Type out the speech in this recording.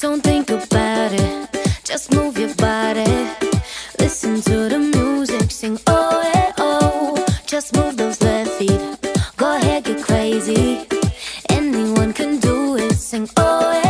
Don't think about it, just move your body. Listen to the music, sing oh yeah oh. Just move those left feet, go ahead get crazy. Anyone can do it, sing oh. Eh,